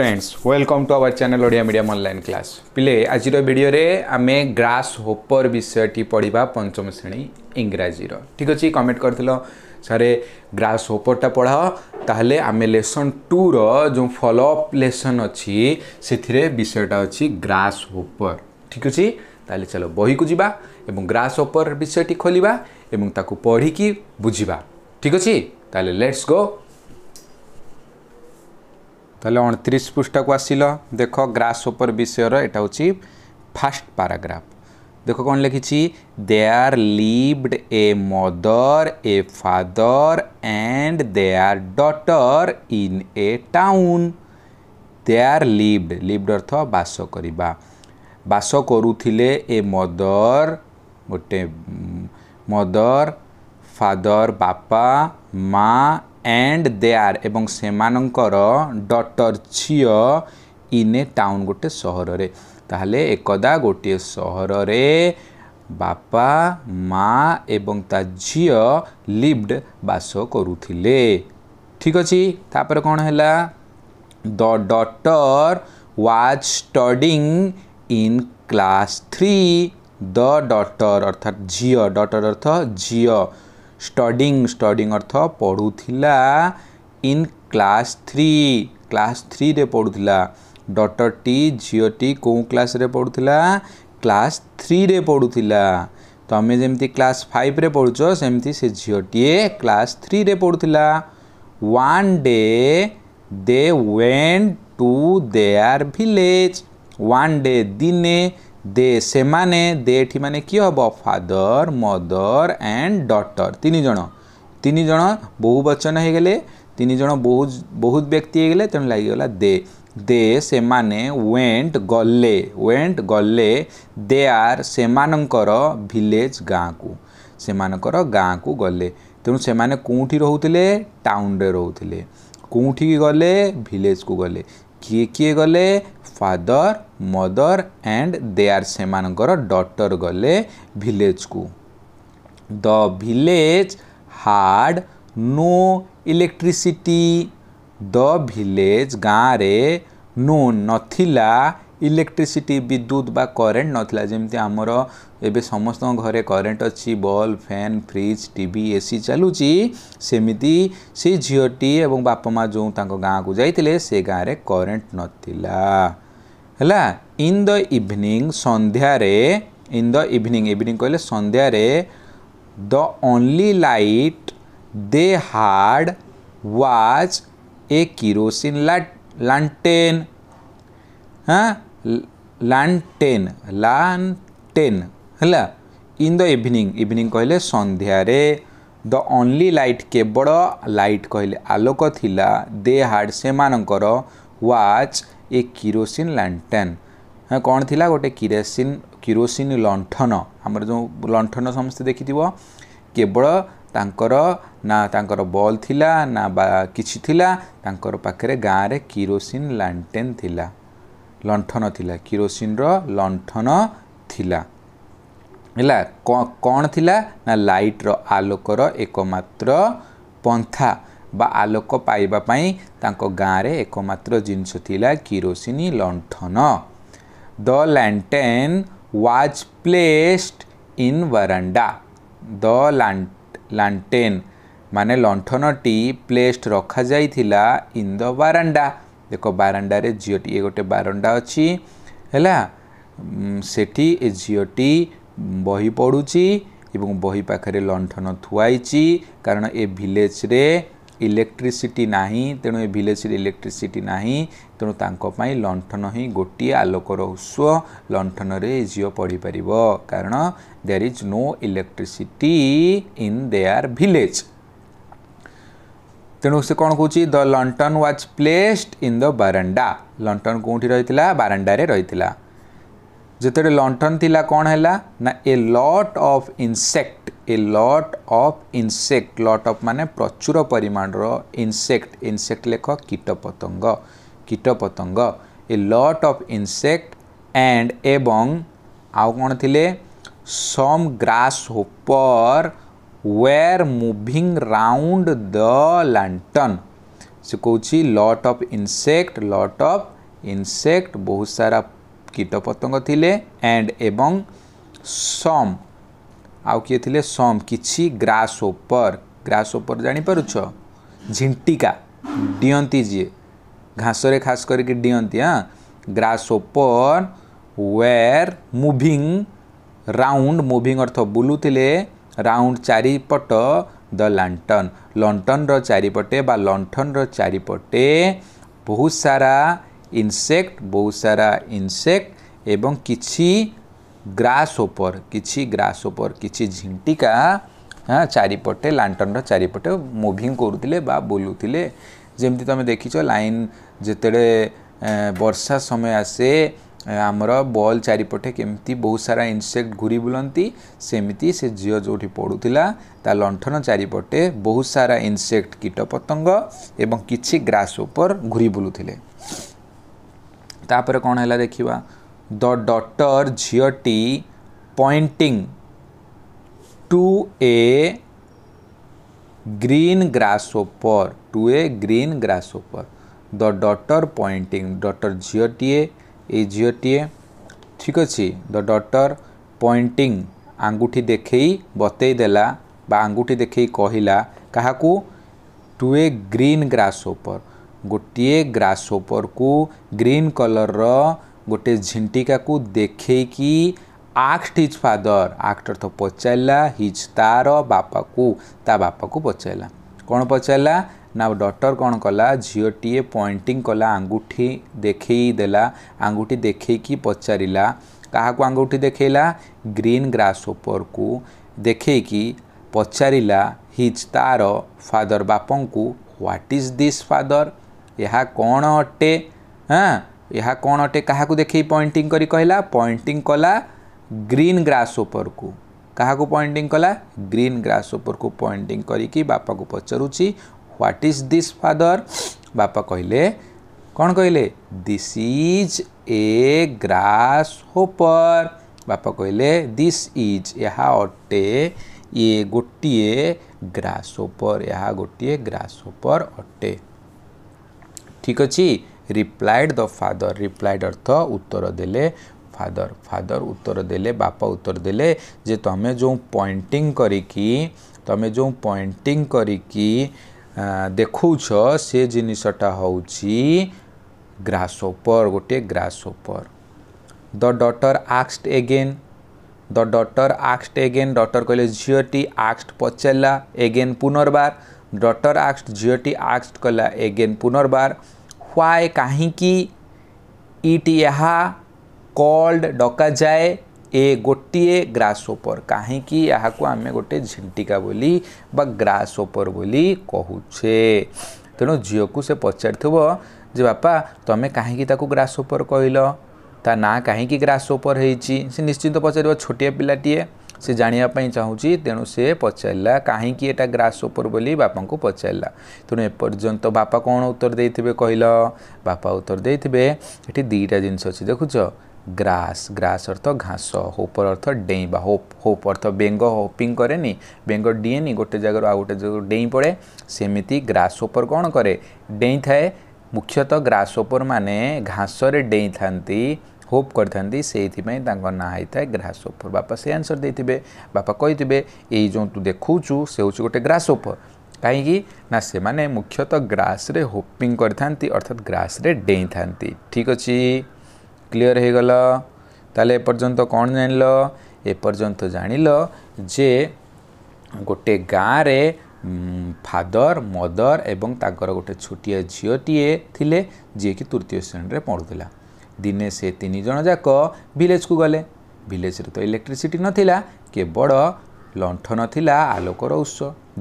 Students welcome to our channel Odia medium online class পিলে আজির ভিডিওরে আমি গ্রাস হোপর বিষয়টি পড়া পঞ্চম শ্রেণী ইংরাজির ঠিক আছে কমেন্ট করে ସାର୍ ଗ୍ରାସ୍ ଓପରଟା ପଢ଼ାଅ ତାହେଲେ ଆମେ ଲେସନ୍ ଟୁର ଯେଉଁ ଫଲୋ ଅପ୍ ଲେସନ୍ ଅଛି ସେଥିରେ ବିଷୟଟା ଅଛି ଗ୍ରାସ୍ ଓପର ଠିକ୍ ଅଛି ତାହେଲେ ଚାଲ ବହିକୁ ଯିବା ଏବଂ ଗ୍ରାସ୍ ଓପର ବିଷୟଟି ଖୋଲିବା ଏବଂ ତାକୁ ପଢ଼ିକି ବୁଝିବା ଠିକ୍ ଅଛି ତାହେଲେ ଲେଟ୍ସ ଗୋ তাহলে অণত্রিশ পৃষ্ঠাকু আসিল দেখ গ্রাস ওপর বিষয়ের এটা হচ্ছে ফার্স্ট প্যারাগ্রাফ দেখ কোণ লিখিছি there lived a mother a father and their daughter in a town there lived lived অর্থ বাস করিবা বাস করুলে এ মদর গোটে মদর ফাদর বাপা মা ଆଣ୍ଡ ଦେ ଆର୍ ଏବଂ ସେମାନଙ୍କର ଡଟର ଝିଅ ଇନ୍ ଏ ଟାଉନ୍ ଗୋଟେ ସହରରେ ତାହେଲେ ଏକଦା ଗୋଟିଏ ସହରରେ ବାପା ମା ଏବଂ ତା ଝିଅ ଲିଭ୍ଡ ବାସ କରୁଥିଲେ ଠିକ୍ ଅଛି ତାପରେ କ'ଣ ହେଲା the daughter was studying in class three the daughter ଅର୍ଥାତ୍ ଝିଅ ଡଟର ଅର୍ଥ ଝିଅ স্টডিং স্টডিং অর্থ পড়ুলা ইন ক্লাস থ্রি ক্লাস থ্রিরে পড়ুলা ডটরটি ঝিওটি কেউ ক্লাসরে পড়ুলা ক্লাস থ্রিরে পড়ুলা তুমি যেমি ক্লাস ফাইভরে পড়ুছ সেমতি সে ঝিওটিয়ে ক্লাস থ্রিরে পড়ুলা one day they went to their village one day দিনে দে সেমানে দে এটি মানে কি হব ফাদর মদর অ্যান্ড ডটর তিনজন তিনজন বহু বচন হয়ে গেলে তিনজন বহু বহুত ব্যক্তি হয়ে গেলে তেমন লাগিগলা দে দে সেমানে ওয়েন্ট গলে ওয়েন্ট গলে দে আর সেমানকর ভিলেজ গাঁকু সেমানকর গাঁকু গলে ତେଣୁ ସେମାନେ କେଉଁଠି ରହୁଥିଲେ ଟାଉନରେ ରହୁଥିଲେ କେଉଁଠିକି ଗଲେ ଭିଲେଜକୁ গলে কি কি গলে ଫାଦର ମଦର ଆଣ୍ଡ ଦେୟାର ସେମାନଙ୍କର ଡଟର ଗଲେ ଭିଲେଜକୁ the village had no electricity the village ଗାଁରେ ନୋ ନଥିଲା ଇଲେକ୍ଟ୍ରିସିଟି ବିଦ୍ୟୁତ ବା କରେଣ୍ଟ ନଥିଲା ଯେମିତି ଆମର ଏବେ ସମସ୍ତଙ୍କ ଘରେ କରେଣ୍ଟ ଅଛି bulb fan fridge TV AC ଚାଲୁଛି ସେମିତି ସେଇ ଝିଅଟି ଏବଂ ବାପା ମା' ଯେଉଁ ତାଙ୍କ ଗାଁକୁ ଯାଇଥିଲେ ସେ ଗାଁରେ କରେଣ୍ଟ ନଥିଲା है इन द इवनिंग सन्धारे इन द इवनिंग इवनिंग कहले सन्धारे the only light they had was a kerosene लाटेन हाँ लाटेन लाटेन है इन द इवनिंग इवनिंग कहले सन्धारे द ओनली लाइट केवल लाइट कहले आलोक दे हाड से मानकर वाच ଏ କିରୋସିନ ଲାଣ୍ଟେନ୍ କ'ଣ ଥିଲା ଗୋଟେ କିରୋସିନ କିରୋସିନ ଲଣ୍ଠନ ଆମର ଯେଉଁ ଲଣ୍ଠନ ସମସ୍ତେ ଦେଖିଥିବ କେବଳ ତାଙ୍କର ନା ତାଙ୍କର ବଲ୍ ଥିଲା ନା ବା କିଛି ଥିଲା ତାଙ୍କର ପାଖରେ ଗାଁରେ କିରୋସିନ ଲାଣ୍ଟେନ୍ ଥିଲା ଲଣ୍ଠନ ଥିଲା କିରୋସିନର ଲଣ୍ଠନ ଥିଲା ହେଲା କ'ଣ ଥିଲା ନା ଲାଇଟ୍ର ଆଲୋକର ଏକମାତ୍ର ପନ୍ଥା ବା ଆଲୋକ ପାଇବା ପାଇଁ ତାଙ୍କ ଗାଁରେ ଏକମାତ୍ର ଜିନିଷ ଥିଲା କିରୋସିନି ଲଣ୍ଠନ the lantern was placed in veranda the lantern ମାନେ ଲଣ୍ଠନଟି ପ୍ଲେସ୍ଡ ରଖାଯାଇଥିଲା ଇନ୍ ଦ ବାରାଣ୍ଡା ଦେଖ ବାରାଣ୍ଡାରେ ଝିଅଟି ଇଏ ଗୋଟେ ବାରଣ୍ଡା ଅଛି ହେଲା ସେଠି ଏ ଝିଅଟି ବହି ପଢ଼ୁଛି ଏବଂ ବହି ପାଖରେ ଲଣ୍ଠନ ଥୁଆଇଛି କାରଣ ଏ ଭିଲେଜରେ ଇଲେକ୍ଟ୍ରିସିଟି ନାହିଁ ତେଣୁ ଏ ଭିଲେଜରେ ଇଲେକ୍ଟ୍ରିସିଟି ନାହିଁ ତେଣୁ ତାଙ୍କ ପାଇଁ ଲଣ୍ଠନ ହିଁ ଗୋଟିଏ ଆଲୋକର ଉତ୍ସ ଲଣ୍ଠନରେ ଏ ଝିଅ ପଢ଼ିପାରିବ କାରଣ there is no electricity in their village ତେଣୁ ସେ କ'ଣ କହୁଛି the lantern was placed in the veranda ଲଣ୍ଟନ କେଉଁଠି ରହିଥିଲା ବାରାଣ୍ଡାରେ ରହିଥିଲା ଯେତେବେଳେ ଲଣ୍ଠନ ଥିଲା କ'ଣ ହେଲା ନା a lot of insect a lot of insect lot of माने प्रचुर परिमाणर इनसेक्ट इनसेक्ट लेख कीट पतंग कीट पतंग ए लट अफ इनसेक्ट एंड एवं आउ कौन थी some grasshopper were moving round the lantern से कौचि lot of insect lot of insect बहुत सारा कीटपतंग थी एंड एवं सम आउ किए थे सम कि ग्रास ओपर ग्रास ओपर जापार झिंटिका डिंती जी घास खास करती हाँ grasshopper were moving round moving अर्थ बुलूले राउंड चारिपट द लंटन लंटन रारिपटे लंठन रारिपटे बहुत सारा इनसेक्ट बहुत सारा इनसेक्ट एवं किसी ଗ୍ରାସ୍ହୋପର୍ କିଛି ଗ୍ରାସ୍ହୋପର୍ କିଛି ଝିଣ୍ଟିକା হ্যাঁ চারিপটে লান্টনর চারিপটে মুভিং করুলে বা বুলুলে যেমি তুমি দেখিছ লাইন যেতবে বর্ষা সময় আসে আমার বল চারিপটে কেমতি বহু সারা ইনসেক্ট ঘুরি বুলতি সেমিতি সে ঝিও যেটি পড়ুলা তা লণ্ঠন চারিপটে বহু সারা ইনসেক্ট কীটপতঙ্গ এবং কিছু গ্রাস উপর ঘুরি বুলুলে তাপরে কণ হল দেখিবা the daughter झीटी pointing to a green grasshopper to a green grasshopper the daughter pointing daughter झीटीए ए झीटीए ठीक अच्छे द डटर पॉइंटिंग आंगूठी देख बतला आंगूठी देख कहला क्या टू ए ग्रीन ग्रासोपर गोटे ग्रासोपर को ग्रीन कलर रो ଗୋଟେ ଝିଣ୍ଟିକାକୁ ଦେଖେଇକି ଆକ୍ଟ ହିଜ୍ ଫାଦର ଆକ୍ଟ ଅର୍ଥ ପଚାରିଲା ହିଜ୍ ତା'ର ବାପାକୁ ତା ବାପାକୁ ପଚାରିଲା କ'ଣ ପଚାରିଲା ନା ଡଟର କ'ଣ କଲା ଝିଅଟିଏ ପଏଣ୍ଟିଂ କଲା ଆଙ୍ଗୁଠି ଦେଖେଇ ଦେଲା ଆଙ୍ଗୁଠି ଦେଖେଇକି ପଚାରିଲା କାହାକୁ ଆଙ୍ଗୁଠି ଦେଖେଇଲା ଗ୍ରୀନ୍ ଗ୍ରାସ୍ ଉପରକୁ ଦେଖେଇକି ପଚାରିଲା ହିଜ୍ ତା'ର ଫାଦର ବାପଙ୍କୁ ହ୍ୱାଟ୍ ଇଜ୍ ଦିସ୍ ଫାଦର ଏହା କ'ଣ ଅଟେ ହଁ ଏହା କ'ଣ ଅଟେ କାହାକୁ ଦେଖେଇ ପଏଣ୍ଟିଂ କରି କହିଲା ପଏଣ୍ଟିଂ କଲା ଗ୍ରୀନ୍ ଗ୍ରାସ୍ ଉପରକୁ କାହାକୁ ପଏଣ୍ଟିଂ କଲା ଗ୍ରୀନ୍ ଗ୍ରାସ୍ ଉପରକୁ ପଏଣ୍ଟିଂ କରିକି ବାପାକୁ ପଚାରୁଛି ହ୍ୱାଟ୍ ଇଜ୍ ଦିସ୍ ଫାଦର୍ ବାପା କହିଲେ କ'ଣ କହିଲେ this is a grasshopper ବାପା କହିଲେ ଦିସ୍ ଇଜ୍ ଏହା ଅଟେ ଇଏ ଗୋଟିଏ ଗ୍ରାସ୍ ଓପର୍ ଏହା ଗୋଟିଏ ଗ୍ରାସ୍ ଓପର୍ ଅଟେ ଠିକ୍ ଅଛି রিপ্লাইড ଦ ଫାଦର রিপ্লাইড অর্থ উত্তর দেলে ফাদর ফাদর উত্তর দেলে বাপা উত্তর দেলে যে তুমি যে পয়েন্টিং করিকি তুমি যে পয়েন্টিং করিকি দেখছ সে জিনিসটা হচ্ছে গ্রাসোপর গোটে গ্রাসোপর দ ডটর আক্সড এগেন দ ডটর আক্সড এগেন ডটর কহিলে ঝিওটি আক্সড পচারা এগেন পুনর্বার ডটর আক্সড ঝিওটি আক্সড কলা এগেন পুনর্বার व्वाय कहीं कल्ड डक जाए ए गोटे ग्रास ग्रासोपर कहीं आम गोटे झिंटिका बोली ग्रासोपर बोली कहछे तेणु झील को से पचार जो बापा तुम्हें कहीं ग्रासोपर कहल ता ना कहीं ग्रासोपर हो निश्चिंत पचार छोटिया पाटीए ସେ ଜାଣିବା ପାଇଁ ଚାହୁଁଛି ତେଣୁ ସେ ପଚାରିଲା କାହିଁକି ଏଇଟା ଗ୍ରାସ୍ ଉପର ବୋଲି ବାପାଙ୍କୁ ପଚାରିଲା ତେଣୁ ଏପର୍ଯ୍ୟନ୍ତ ବାପା କ'ଣ ଉତ୍ତର ଦେଇଥିବେ କହିଲ ବାପା ଉତ୍ତର ଦେଇଥିବେ ଏଠି ଦୁଇଟା ଜିନିଷ ଅଛି ଦେଖୁଛ গ্রাস গ্রাস অর্থ ঘাস হোপর অর্থ ডেইঁবা হোপ হোপ অর্থ বেঙ্গ হোপিং করেনি বেঙ্গ ডিয়েনি গোটে জায়গার আউ গোটে জায়গার ডেଇଁ পড়ে সেমিতি গ্রাস হোপর কোণ করে ডেଇଁ থাকে মুখ্যতঃ গ্রাস হোপর মানে ঘাসরে ডেଇଁ থাকে ହୋପ୍ କରିଥାନ୍ତି ସେଇଥିପାଇଁ ତାଙ୍କ ନାଁ ହେଇଥାଏ ଗ୍ରାସ୍ ଓଫର୍ ବାପା ସେ ଆନ୍ସର୍ ଦେଇଥିବେ ବାପା କହିଥିବେ ଏଇ ଯେଉଁ ତୁ ଦେଖାଉଛୁ ସେ ହେଉଛି ଗୋଟେ ଗ୍ରାସ୍ ଓଫର୍ କାହିଁକି ନା ସେମାନେ ମୁଖ୍ୟତଃ ଗ୍ରାସ୍ରେ ହୋପିଂ କରିଥାନ୍ତି ଅର୍ଥାତ୍ ଗ୍ରାସ୍ରେ ଡେଇଁଥାନ୍ତି ଠିକ୍ ଅଛି କ୍ଲିଅର୍ ହେଇଗଲ ତାହେଲେ ଏପର୍ଯ୍ୟନ୍ତ କ'ଣ ଜାଣିଲ ଏପର୍ଯ୍ୟନ୍ତ ଜାଣିଲ ଯେ ଗୋଟେ ଗାଁରେ ଫାଦର ମଦର ଏବଂ ତାଙ୍କର ଗୋଟେ ଛୋଟିଆ ଝିଅଟିଏ ଥିଲେ ଯିଏକି ତୃତୀୟ ଶ୍ରେଣୀରେ ପଢ଼ୁଥିଲା ଦିନେ ସେ ତିନି ଜଣ ଯାକ ଭିଲେଜକୁ ଗଲେ ଭିଲେଜରେ ତ ଇଲେକ୍ଟ୍ରିସିଟି ନଥିଲା କେବଳ ଲଣ୍ଠନ ଥିଲା ଆଲୋକର ଉତ୍ସ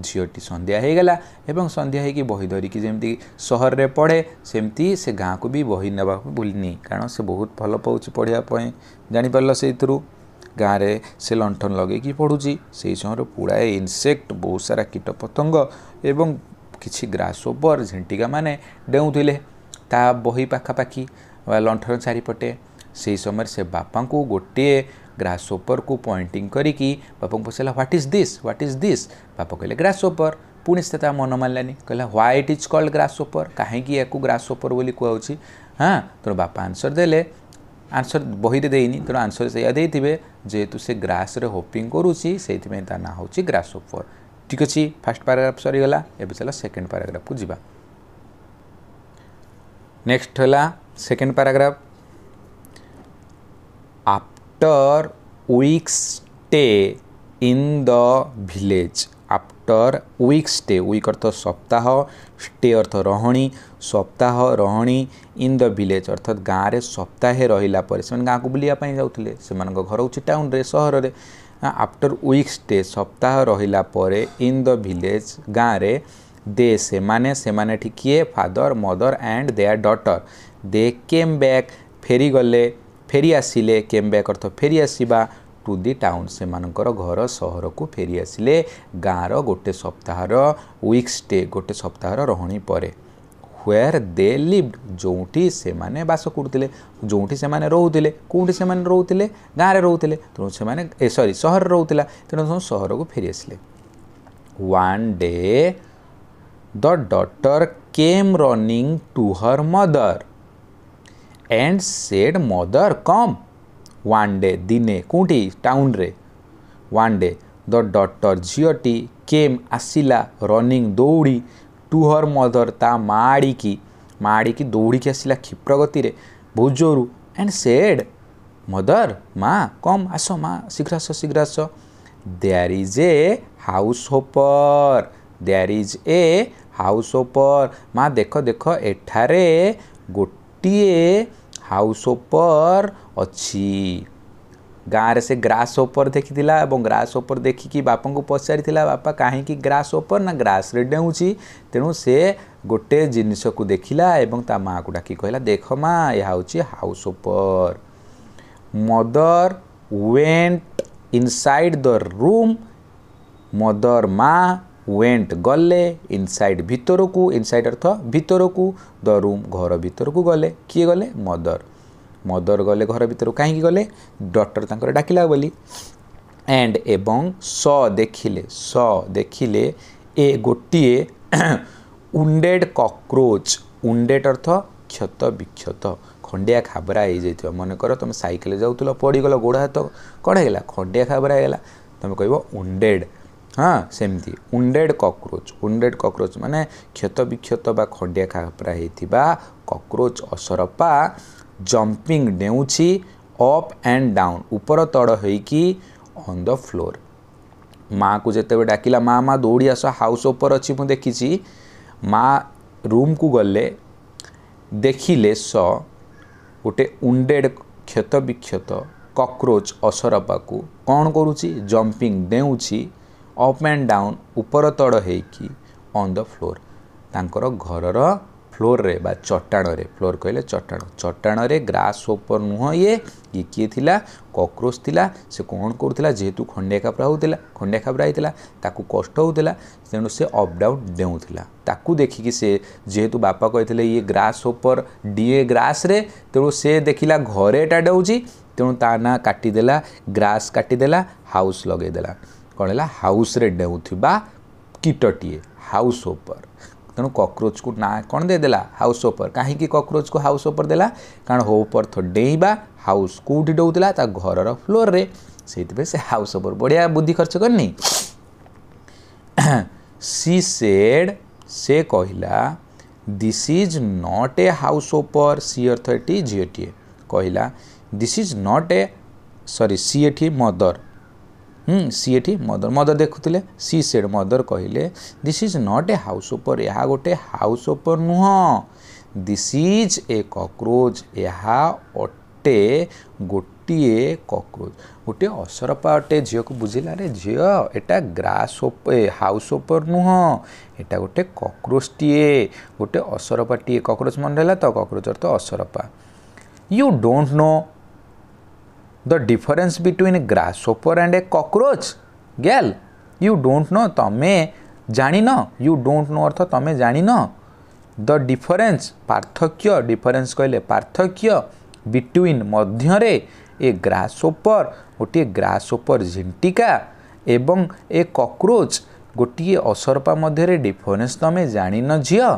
ଝିଅଟି ସନ୍ଧ୍ୟା ହୋଇଗଲା ଏବଂ ସନ୍ଧ୍ୟା ହୋଇକି ବହି ଧରିକି ଯେମିତି ସହରରେ ପଢ଼େ ସେମିତି ସେ ଗାଁକୁ ବି ବହି ନେବାକୁ ଭୁଲିନି କାରଣ ସେ ବହୁତ ଭଲ ପାଉଛି ପଢ଼ିବା ପାଇଁ ଜାଣିପାରିଲ ସେଇଥିରୁ ଗାଁରେ ସେ ଲଣ୍ଠନ ଲଗେଇକି ପଢ଼ୁଛି ସେଇ ସମୟରେ ପୁଳାଏ ଇନସେକ୍ଟ ବହୁତ ସାରା କୀଟପତଙ୍ଗ ଏବଂ କିଛି ଗ୍ରାସ୍ ଓପର ଝେଣ୍ଟିକାମାନେ ଡେଉଁଥିଲେ ତା ବହି ପାଖାପାଖି ଲଣ୍ଠନ ଚାରିପଟେ ସେହି ସମୟରେ ସେ ବାପାଙ୍କୁ ଗୋଟିଏ ଗ୍ରାସ୍ ଓପରକୁ ପଏଣ୍ଟିଂ କରିକି ବାପାଙ୍କୁ ପଚାରିଲା what is this what is this ବାପା କହିଲେ ଗ୍ରାସ୍ ଓପର ପୁଣି ସେ ତା ମନ ମାନିଲାନି କହିଲା why it is called grasshopper କାହିଁକି ୟାକୁ ଗ୍ରାସ୍ ଓପର ବୋଲି କୁହାହେଉଛି ହଁ ତେଣୁ ବାପା ଆନ୍ସର୍ ଦେଲେ ଆନ୍ସର୍ ବହିରେ ଦେଇନି ତେଣୁ ଆନ୍ସର୍ ସେଇଆ ଦେଇଥିବେ ଯେହେତୁ ସେ ଗ୍ରାସ୍ରେ ହୋପିଂ କରୁଛି ସେଇଥିପାଇଁ ତା ନାଁ ହେଉଛି ଗ୍ରାସ୍ ଓପର ଠିକ୍ ଅଛି ଫାର୍ଷ୍ଟ ପାରାଗ୍ରାଫ୍ ସରିଗଲା ଏବେ ଚାଲ ସେକେଣ୍ଡ ପାରାଗ୍ରାଫ୍କୁ ଯିବା ନେକ୍ସଟ ହେଲା second paragraph after weeks stay in the village after weeks stay उक अर्थ सप्ताह स्टे अर्थ रहणी सप्ताह रहणी इन द भिलेज अर्थात गाँव में सप्ताह रहा से गाँव को बुलाई जाते घर हो टाउन सहर से आफ्टर उइक्स स्टे सप्ताह रहा इन द भिलेज गाँव में दे से माने से माने किए father mother and their daughter they came back ଫେରିଗଲେ ଫେରି ଆସିଲେ କେମ୍ ବ୍ୟାକ୍ ଅର୍ଥ ଫେରି ଆସିବା ଟୁ ଦି ଟାଉନ୍ ସେମାନଙ୍କର ଘର ସହରକୁ ଫେରି ଆସିଲେ ଗାଁର ଗୋଟେ ସପ୍ତାହର ୱିକ୍ସ ଡେ ଗୋଟେ ସପ୍ତାହର ରହଣି ପରେ ହ୍ୱେର୍ ଦେ ଲିଭ୍ଡ ଯେଉଁଠି ସେମାନେ ବାସ କରୁଥିଲେ ଯେଉଁଠି ସେମାନେ ରହୁଥିଲେ କେଉଁଠି ସେମାନେ ରହୁଥିଲେ ଗାଁରେ ରହୁଥିଲେ ତେଣୁ ସେମାନେ ଏ ସରି ସହରରେ ରହୁଥିଲା ତେଣୁ ସେମାନେ ସହରକୁ ଫେରି ଆସିଲେ one day the daughter came running to her mother and said mother come one day दिने कौटी टाउन रे वन डे द डटर झीटी केम आसला रनिंग दौड़ी टू हर मदर ता माड़िकी माड़िकी दौड़ी आसला क्षिप्र गतिर बहुत जोर एंड सेड मदर माँ कम आस माँ शीघ्र आस शीघ्र आस there is a house hopper there is a house hopper माँ देख देख एठारे गोटे ହାଉସ୍ ଓପର୍ ଅଛି ଗାଁରେ ସେ ଗ୍ରାସ୍ ଓପର୍ ଦେଖିଥିଲା ଏବଂ ଗ୍ରାସ୍ ଓପର୍ ଦେଖିକି ବାପାଙ୍କୁ ପଚାରିଥିଲା ବାପା କାହିଁକି ଗ୍ରାସ୍ ଓପର୍ ନା ଗ୍ରାସ୍ରେ ଡେଉଁଛି ତେଣୁ ସେ ଗୋଟେ ଜିନିଷକୁ ଦେଖିଲା ଏବଂ ତା ମାଆକୁ ଡାକି କହିଲା ଦେଖ ମା ଏହା ହେଉଛି house hopper mother went inside the room mother ମା ওয়েন্ট গলে ইনসাইড ভিতরকু ইনসাইড অর্থ ভিতরকু দ রুম ঘর ভিতরকু গলে কিয়ে গলে মদর মদর গলে ঘর ভিতরকু কাহিঁকি গলে ডক্টর তাঁর ডাকিলা বলি অ্যান্ড এবং স দেখিলে স দেখিলে এ গোটিয়ে উন্ডেড কক্রোচ উন্ডেড অর্থ ক্ষত বিক্ষত খণ্ডিয়া খাবরা হয়ে যাই মনে কর তুমি সাইকেল যাও পড়িগল গোড় হাত কড় হয়ে গেল খণ্ডিয়া খাবরা হয়ে তুমি কহব উন্ডেড ହଁ ସେମିତି ଉଣ୍ଡେଡ଼ କକ୍ରୋଚ୍ ଉଣ୍ଡେଡ଼ କକ୍ରୋଚ୍ ମାନେ କ୍ଷତବିକ୍ଷତ ବା ଖଣ୍ଡିଆ ଖାପରା ହେଇଥିବା କକ୍ରୋଚ୍ ଅସରପା ଜମ୍ପିଂ ଡେଉଁଛି ଅପ୍ ଆଣ୍ଡ ଡାଉନ୍ ଉପର ତଡ଼ ହେଇକି ଅନ୍ ଦ ଫ୍ଲୋର୍ ମାଆକୁ ଯେତେବେଳେ ଡାକିଲା ମାଆ ମାଆ ଦୌଡ଼ି ଆସ ହାଉସ୍ ଉପର ଅଛି ମୁଁ ଦେଖିଛି ମାଆ ରୁମ୍କୁ ଗଲେ ଦେଖିଲେ ସ ଗୋଟେ ଉଣ୍ଡେଡ଼ କ୍ଷତବିକ୍ଷତ କକ୍ରୋଚ୍ ଅସରପାକୁ କ'ଣ କରୁଛି ଜମ୍ପିଂ ଡେଉଁଛି ଅପ୍ ଆଣ୍ଡ ଡାଉନ୍ ଉପର ତଳ ହେଇକି ଅନ୍ ଦ ଫ୍ଲୋର୍ ତାଙ୍କର ଘରର ଫ୍ଲୋର୍ରେ ବା ଚଟାଣରେ ଫ୍ଲୋର୍ କହିଲେ ଚଟାଣ ଚଟାଣରେ ଗ୍ରାସ୍ ଉପର ନୁହଁ ଇଏ ଇଏ କିଏ ଥିଲା କକ୍ରୋଚ୍ ଥିଲା ସେ କ'ଣ କରୁଥିଲା ଯେହେତୁ ଖଣ୍ଡିଆ ଖାପରା ହେଉଥିଲା ଖଣ୍ଡିଆ ଖାପରା ହେଇଥିଲା ତାକୁ କଷ୍ଟ ହେଉଥିଲା ତେଣୁ ସେ ଅପ୍ ଡାଉନ୍ ଡେଉଁଥିଲା ତାକୁ ଦେଖିକି ସେ ଯେହେତୁ ବାପା କହିଥିଲେ ଇଏ ଗ୍ରାସ୍ ଉପର ଡିଏ ଗ୍ରାସ୍ରେ ତେଣୁ ସେ ଦେଖିଲା ଘରେ ଏଟା ଡେଉଛି ତେଣୁ ତା ନାଁ କାଟିଦେଲା ଗ୍ରାସ୍ କାଟିଦେଲା ହାଉସ୍ ଲଗେଇଦେଲା कौन है हाउस डेउ्वा कीटटीए हाउस ओपर तेणु कक्रोच को ना कौन देदेला हाउस ओपर कहीं कक्रोच को हाउस ओपर दे कारण ओपर तो डेईबा हाउस कौटी डेउला ता घर फ्लोर में से हाउस ओपर बढ़िया बुद्धि खर्च करनी सी सेड से कहला this is not a house hopper she अर्थ ये झीटटीए कहला दिस इज नॉट ए सरी सी एटी मदर सीए मदर मदर देखुले सी सेड मदर कहले this is not a house hopper यह गोटे हाउस ओपर नुह दिस इज ए कक्रोच यह अटे ଗୋଟିଏ କକ୍ରୋଚ୍ ଗୋଟିଏ ଅସରପା ଅଟେ ଝିଅକୁ ବୁଝିଲା ଆରେ ଝିଅ ଏଟା ଗ୍ରାସ୍ ଉପରେ ହାଉସ୍ ଓପର ନୁହଁ ଏଟା ଗୋଟେ କକ୍ରୋଚ୍ଟିଏ ଗୋଟେ ଅସରପାଟିଏ କକ୍ରୋଚ୍ ମନେ ରହିଲା ତ କକ୍ରୋଚର ତ ଅସରପା you don't know the difference between grasshopper and a cockroach? Girl, you don't know, তমে জানি ন ইউ ডোন্ট নো অর্থ তমে জানি ন দ ডিফরেন্স পার্থক্য ডিফরেন্স কহিলে পার্থক্য বিটুইন ମଧ୍ୟରେ ଏ ଗ୍ରାସୋପର ଗୋଟିଏ ଗ୍ରାସୋପର ଝିଣ୍ଟିକା ଏବଂ ଏ କକ୍ରୋଚ୍ ଗୋଟିଏ ଅସରପା ମଧ୍ୟରେ ଡିଫରେନ୍ସ ତୁମେ ଜାଣିନ ଝିଅ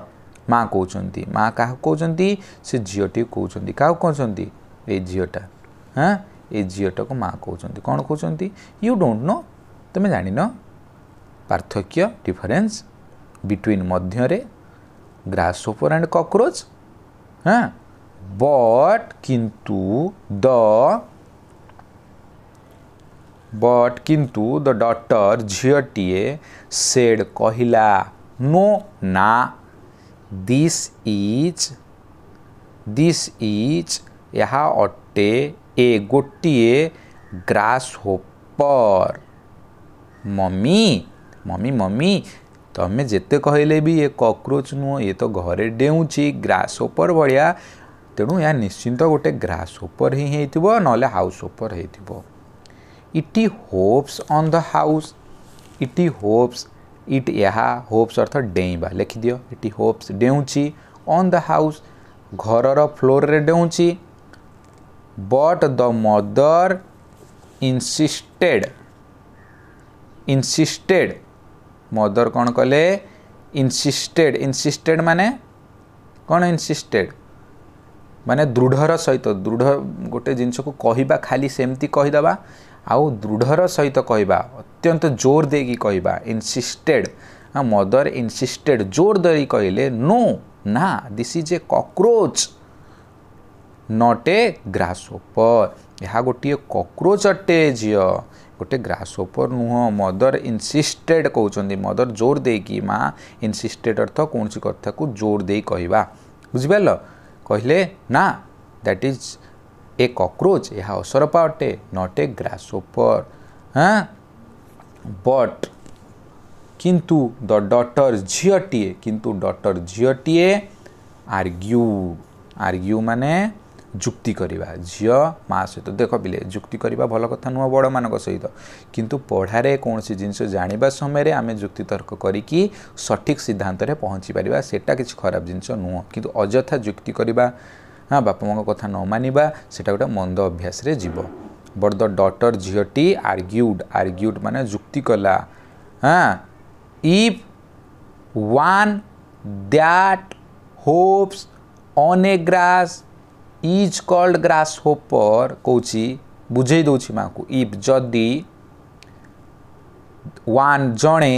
ମା' କହୁଛନ୍ତି ମା' କାହାକୁ କହୁଛନ୍ତି ସେ ଝିଅଟିକୁ କହୁଛନ୍ତି କାହାକୁ କହୁଛନ୍ତି ଏଇ ଝିଅଟା ହଁ ଏ ଝିଅଟାକୁ ମା' କହୁଛନ୍ତି କ'ଣ କହୁଛନ୍ତି ୟୁ ଡୋଣ୍ଟ ନୋ ତୁମେ ଜାଣିନ ପାର୍ଥକ୍ୟ ଡିଫରେନ୍ସ ବିଟୱିନ୍ ମଧ୍ୟରେ ଗ୍ରାସ୍ ଓପର୍ ଆଣ୍ଡ କକ୍ରୋଚ୍ হ্যাঁ বট কিন্তু দ বট কিন্তু দ ডটর ঝিওটিয়ে সেড কহিলা নো না দিস ইজ দিস ইজ ଏହା ଅଟେ ଏ ଗୋଟିଏ grasshopper mummy mummy mummy ତମେ ଯେତେ କହିଲେ ବି ଏ କକ୍ରୋଚ୍ ନୁହଁ ଏ ତ ଘରେ ଡେଉଁଛି ଗ୍ରାସ୍ ହୋପର୍ ଭଳିଆ ତେଣୁ ଏହା ନିଶ୍ଚିନ୍ତ ଗୋଟେ ଗ୍ରାସ୍ ହୋପର୍ ହିଁ ହେଇଥିବ ନହେଲେ ହାଉସ୍ ହୋପର୍ ହେଇଥିବ it hops on the house it hops it ଏହା ହୋପ୍ସ ଅର୍ଥ ଡେଇଁବା ଲେଖିଦିଅ ଇଟି ହୋପ୍ସ ଡେଉଁଛି ଅନ୍ ଦ ହାଉସ୍ ଘରର ଫ୍ଲୋର୍ରେ ଡେଉଁଛି but the mother insisted insisted mother କ'ଣ କଲେ ଇନ୍ସିଷ୍ଟେଡ଼୍ ଇନ୍ସିଷ୍ଟେଡ଼୍ ମାନେ କ'ଣ ଇନ୍ସିଷ୍ଟେଡ଼୍ ମାନେ ଦୃଢ଼ର ସହିତ ଦୃଢ଼ ଗୋଟେ ଜିନିଷକୁ କହିବା ଖାଲି ସେମିତି କହିଦେବା ଆଉ ଦୃଢ଼ର ସହିତ କହିବା ଅତ୍ୟନ୍ତ ଜୋର ଦେଇକି କହିବା ଇନ୍ସିଷ୍ଟେଡ଼୍ ଆଉ ମଦର୍ ଇନ୍ସିଷ୍ଟେଡ଼୍ ଜୋର ଦେଇ କହିଲେ ନୋ ନା this is a cockroach not a grasshopper ଏହା ଗୋଟିଏ କକ୍ରୋଚ୍ ଅଟେ ଝିଅ ଗୋଟେ ଗ୍ରାସୋପର ନୁହଁ ମଦର ଇନସିଷ୍ଟେଡ଼ କହୁଛନ୍ତି ମଦର ଜୋର ଦେଇକି ମା ଇନସିଷ୍ଟେଡ଼ ଅର୍ଥ କୌଣସି କଥାକୁ ଜୋର ଦେଇ କହିବା ବୁଝିପାରିଲ କହିଲେ ନା ଦ୍ୟାଟ୍ ଇଜ୍ ଏ କକ୍ରୋଚ୍ ଏହା ଅସରପା ଅଟେ ନଟ୍ ଏ ଗ୍ରାସୋପର ହଁ ବଟ୍ କିନ୍ତୁ ଦ ଡଟର ଝିଅଟିଏ କିନ୍ତୁ ଡଟର ଝିଅଟିଏ ଆର୍ଗ୍ୟୁ ଆର୍ଗ୍ୟୁ ମାନେ ଯୁକ୍ତି କରିବା ଝିଅ ମା' ସହିତ ଦେଖ ପିଲେ ଯୁକ୍ତି କରିବା ଭଲ କଥା ନୁହଁ ବଡ଼ମାନଙ୍କ ସହିତ କିନ୍ତୁ ପଢ଼ାରେ କୌଣସି ଜିନିଷ ଜାଣିବା ସମୟରେ ଆମେ ଯୁକ୍ତିତର୍କ କରିକି ସଠିକ୍ ସିଦ୍ଧାନ୍ତରେ ପହଞ୍ଚି ପାରିବା ସେଇଟା କିଛି ଖରାପ ଜିନିଷ ନୁହଁ କିନ୍ତୁ ଅଯଥା ଯୁକ୍ତି କରିବା ହଁ ବାପା ମାଆଙ୍କ କଥା ନ ମାନିବା ସେଇଟା ଗୋଟେ ମନ୍ଦ ଅଭ୍ୟାସରେ ଯିବ ବଟ୍ ଦ ଡଟର୍ ଝିଅଟି ଆର୍ଗ୍ୟୁଡ଼୍ ଆର୍ଗ୍ୟୁଡ଼୍ ମାନେ ଯୁକ୍ତି କଲା ହଁ if one that hops on a grass is called grasshopper कौच बुझे दूसरी माँ को इफ जदि वन जड़े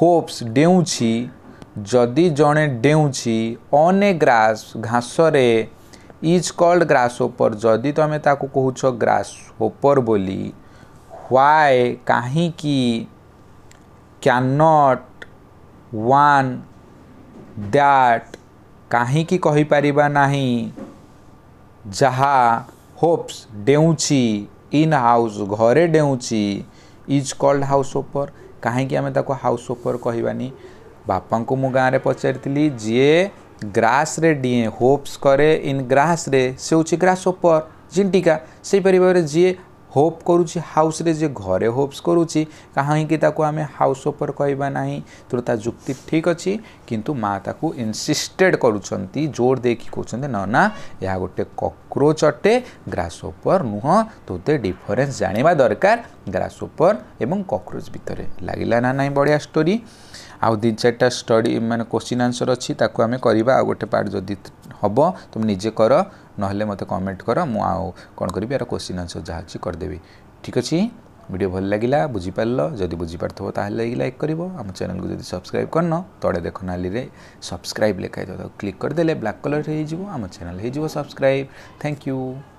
होप्स डेउी जदि जड़े डेउी अन ए ग्रास घास इज कल्ड ग्रास होपर जदि तुम्हें ताको कह ग्रास होपर बोली व्वे कहीं क्यान नट वैट कहीं पारना ना जहा होप्स डेउची इन हाउस घरे डेउची इज कल्ड हाउस ओपर कहीं हाउस ओपर कहानी बापा को मु गाँव में पचारी जीए ग्रास रे डीए होप्स करे इन ग्रास रे से ग्रास ओपर जिंटिका से जीए হোপ କରୁଛି ହାଉସ୍ରେ ଯିଏ ଘରେ ହୋପ୍ସ କରୁଛି କାହିଁକି ତାକୁ ଆମେ ହାଉସ୍ ଓପର କହିବା ନାହିଁ ତେଣୁ ତା ଯୁକ୍ତି ଠିକ୍ ଅଛି କିନ୍ତୁ ମା' ତାକୁ ଇନସିଷ୍ଟେଡ଼୍ କରୁଛନ୍ତି ଜୋର ଦେଇକି କହୁଛନ୍ତି ନ ନା ଏହା ଗୋଟେ କକ୍ରୋଚ୍ ଅଟେ ଗ୍ରାସ୍ ଓପର ନୁହଁ ତୋତେ ଡିଫରେନ୍ସ ଜାଣିବା ଦରକାର ଗ୍ରାସ୍ ଓପର ଏବଂ କକ୍ରୋଚ୍ ଭିତରେ ଲାଗିଲା ନା ନାହିଁ ବଢ଼ିଆ ଷ୍ଟୋରି ଆଉ ଦୁଇ ଚାରିଟା ଷ୍ଟଡ଼ି ମାନେ କୋଶ୍ଚିନ୍ ଆନ୍ସର୍ ଅଛି ତାକୁ ଆମେ କରିବା ଆଉ ଗୋଟେ ପାର୍ଟ ଯଦି ହେବ ତୁମେ ନିଜେ କର ନହେଲେ ମୋତେ କମେଣ୍ଟ କର ମୁଁ ଆଉ କ'ଣ କରିବି ଏହାର କୋଶ୍ଚିନ୍ ଆନ୍ସର୍ ଯାହା ଅଛି କରିଦେବି ଠିକ୍ ଅଛି ଭିଡ଼ିଓ ଭଲ ଲାଗିଲା ବୁଝିପାରିଲ ଯଦି ବୁଝିପାରୁଥିବ ତାହେଲେ ଲାଇକ୍ କରିବ ଆମ ଚ୍ୟାନେଲକୁ ଯଦି ସବସ୍କ୍ରାଇବ୍ କରିନ ତଳେ ଦେଖ ନାଲିରେ ସବସ୍କ୍ରାଇବ୍ ଲେଖାଇଥିବ ତାକୁ କ୍ଲିକ୍ କରିଦେଲେ ବ୍ଲାକ୍ କଲର୍ ହେଇଯିବ ଆମ ଚ୍ୟାନେଲ୍ ହେଇଯିବ ସବସ୍କ୍ରାଇବ୍ ଥ୍ୟାଙ୍କ ୟୁ